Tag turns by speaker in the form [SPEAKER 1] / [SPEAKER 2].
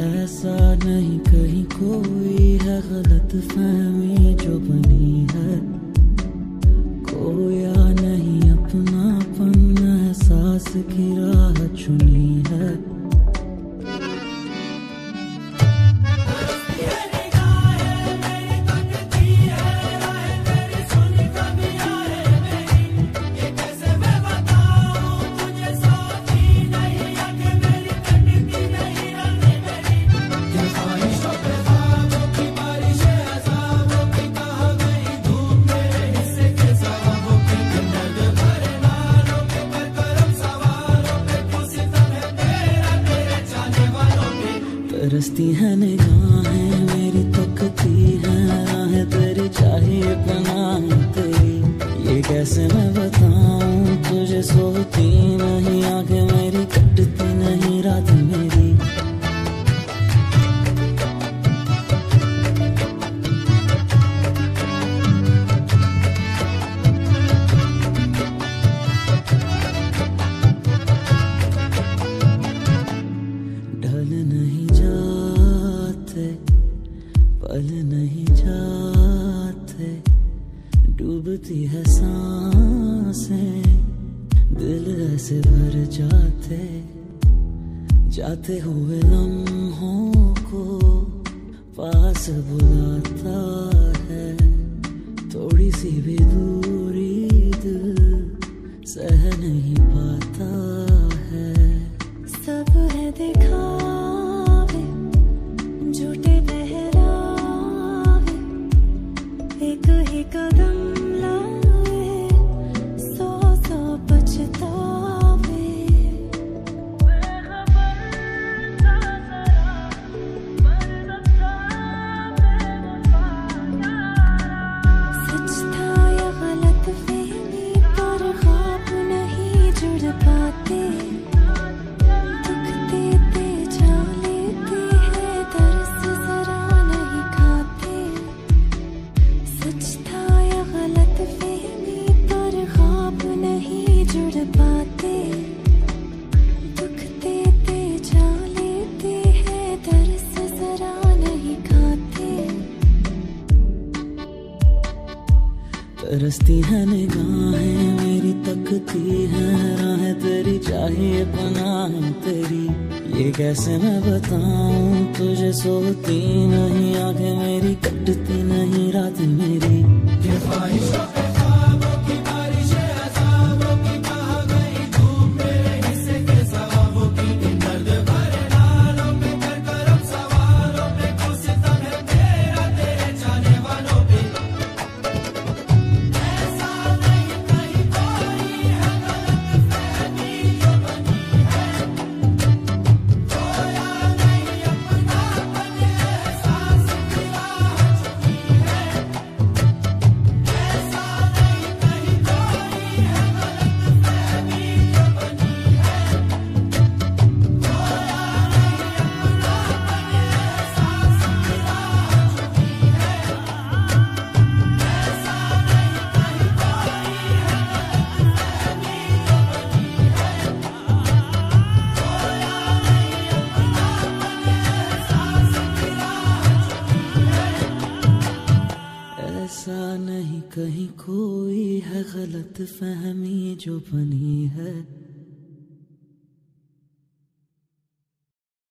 [SPEAKER 1] ऐसा नहीं, कहीं कोई है गलत फहमी जो बनी है। कोया नहीं अपना अपना एहसास की राह चुनी तरसती है निगाहें, मेरी तकती है राहें तेरी चाहिए पनाह तेरी। ये कैसे मैं बताऊँ, तुझे सोती नहीं आगे मेरी कटती नहीं, रात मेरी। नहीं जाते, पल नहीं जाते, डूबती है साँसें, दिल ऐसे भर जाते जाते हुए लम्हों को पास बुलाता है, थोड़ी सी भी दूरी
[SPEAKER 2] जुड़ पाते दुख देते जा लेते हैं दर्द जरा नहीं खाते।
[SPEAKER 1] तरसती है निगाहें मेरी तकती है राहें तेरी चाहिए पनाह तेरी। ये कैसे मैं बताऊँ तुझे सोती नहीं आँखें मेरी कटती नहीं रात मेरी। ऐसा नहीं कोई है गलत फहमी जो बनी है।